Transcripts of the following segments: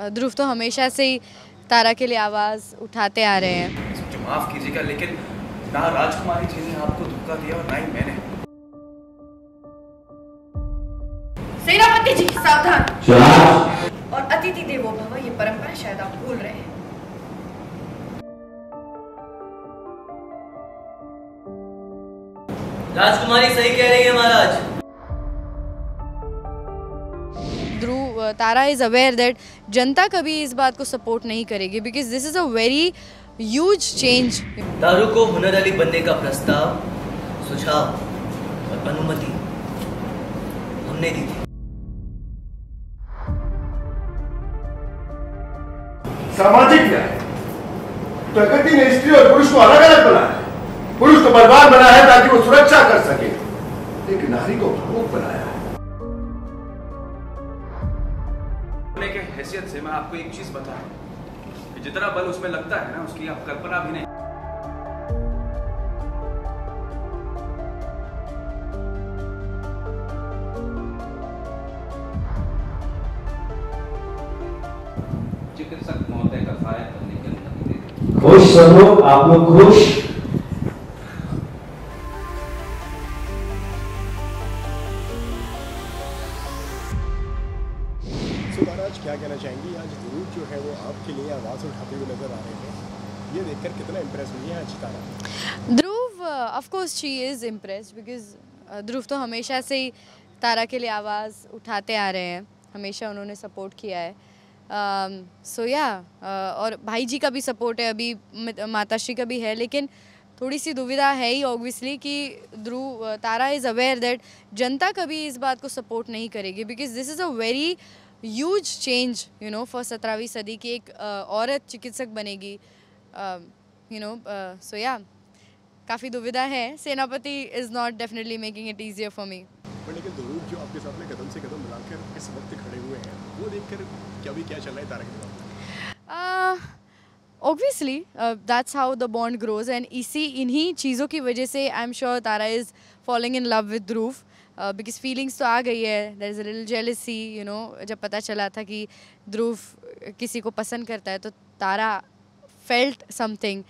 ध्रुव तो हमेशा से ही तारा के लिए आवाज़ उठाते आ रहे हैं। मुझे माफ़ कीजिएगा लेकिन ना राजकुमारी जी ने आपको धोखा दिया और ना ही मैंने। सेनापति जी सावधान। और अतिथि देवो भव ये परंपरा शायद आप भूल रहे हैं। राजकुमारी सही कह रही है महाराज। तारा इज़ अवेयर दैट जनता कभी इस बात को सपोर्ट नहीं करेगी because this is a very huge change दारू को हुनर अली बनने का प्रस्ताव सुझाव और अनुमति हमने दी थी। सामाजिक न्याय प्रकृति ने स्त्री और पुरुष को अलग अलग बनाया है। पुरुष को बलवान बनाया है ताकि वो सुरक्षा कर सके। एक नारी को भावुक बनाया है। हैसियत से मैं आपको एक चीज़ बता कि जितना बल उसमें लगता है ना उसकी आप कल्पना भी नहीं। चिकित्सक महोदय का सहायक करने की अनुमति दे खुश लोग आप लोग खुश। क्या कहना चाहेंगी? आज ध्रुव जो है वो आपके लिए आवाज़ उठाते हुए नज़र आ रहे हैं। ये देखकर कितना इम्प्रेस हुई है आज Tara? Dhruv of course she is impressed because Dhruv तो हमेशा से ही तारा के लिए आवाज़ उठाते आ रहे हैं। हमेशा उन्होंने सपोर्ट किया है। सो या so yeah, uh, और भाई जी का भी सपोर्ट है। अभी मित- माताश्री का भी है लेकिन थोड़ी सी दुविधा है ही ऑब्वियसली कि Dhruv Tara is aware that जनता कभी इस बात को सपोर्ट नहीं करेगी। Because this is a very huge change you know for सत्रहवीं सदी की एक औरत चिकित्सक बनेगी। यू नो सो या काफ़ी दुविधा है। सेनापति is not definitely making it easier for me पर लेकिन ध्रुव जो आपके कदम से कदम मिलाकर इस वक्त खड़े हुए हैं वो देखकर क्या भी क्या चल रहा है तारा के obviously that's how the bond grows and इसी इन्हीं चीज़ों की वजह से I am sure Tara is following in love with Dhruv because feelings तो आ गई है. There is a little jealousy you know जब पता चला था कि ध्रुव किसी को पसंद करता है तो तारा felt something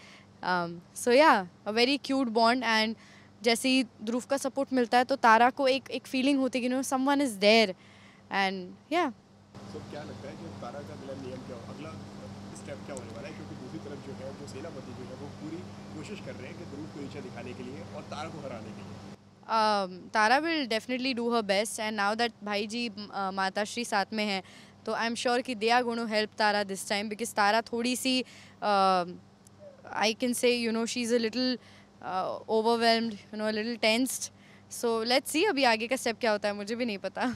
so yeah a very cute bond and जैसे ही ध्रुव का सपोर्ट मिलता है तो तारा को एक एक फीलिंग होती है कि no someone is there and yeah क्या लगता है कि तारा का अगला नियम क्या, अगला स्टेप क्या होने वाला है? क्योंकि दूसरी तरफ़ जो है, जो सेनापति जो है, वो पूरी कोशिश कर रहे हैं कि ध्रुव को नीचे दिखाने के लिए और तारा को हराने के लिए। Um, Tara will definitely do her best. And now that भाई जी uh, माता श्री साथ में हैं तो आई एम श्योर कि they are going to help Tara this time because Tara थोड़ी सी I can say you know she is a little overwhelmed you know little tensed so let's see अभी आगे का स्टेप क्या होता है मुझे भी नहीं पता।